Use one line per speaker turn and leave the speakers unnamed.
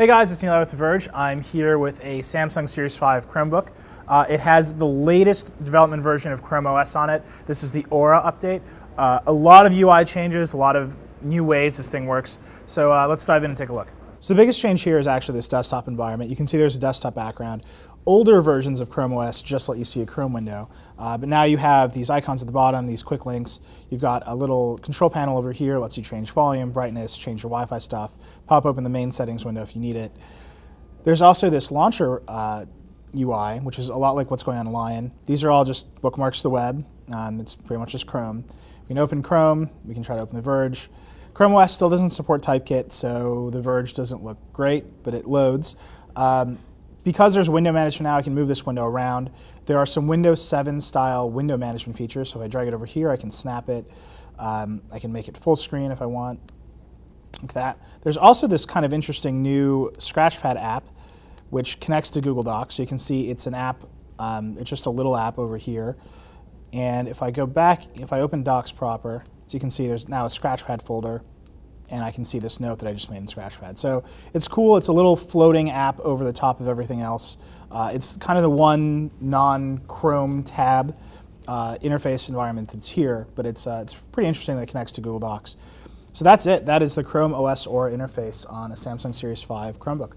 Hey guys, it's Nilay with The Verge. I'm here with a Samsung Series 5 Chromebook. Uh, it has the latest development version of Chrome OS on it. This is the Aura update. Uh, a lot of UI changes, a lot of new ways this thing works. So uh, let's dive in and take a look. So the biggest change here is actually this desktop environment. You can see there's a desktop background. Older versions of Chrome OS just let you see a Chrome window, uh, but now you have these icons at the bottom, these quick links. You've got a little control panel over here, lets you change volume, brightness, change your Wi-Fi stuff, pop open the main settings window if you need it. There's also this launcher uh, UI, which is a lot like what's going on in Lion. These are all just bookmarks to the web. Um, it's pretty much just Chrome. We can open Chrome. We can try to open the Verge. Chrome OS still doesn't support Typekit, so the Verge doesn't look great, but it loads. Um, because there's window management now, I can move this window around. There are some Windows 7 style window management features, so if I drag it over here, I can snap it. Um, I can make it full screen if I want, like that. There's also this kind of interesting new Scratchpad app, which connects to Google Docs. So you can see it's an app, um, it's just a little app over here. And if I go back, if I open Docs proper, so you can see there's now a Scratchpad folder, and I can see this note that I just made in Scratchpad. So it's cool. It's a little floating app over the top of everything else. Uh, it's kind of the one non-Chrome tab uh, interface environment that's here, but it's, uh, it's pretty interesting that it connects to Google Docs. So that's it. That is the Chrome OS Aura interface on a Samsung Series 5 Chromebook.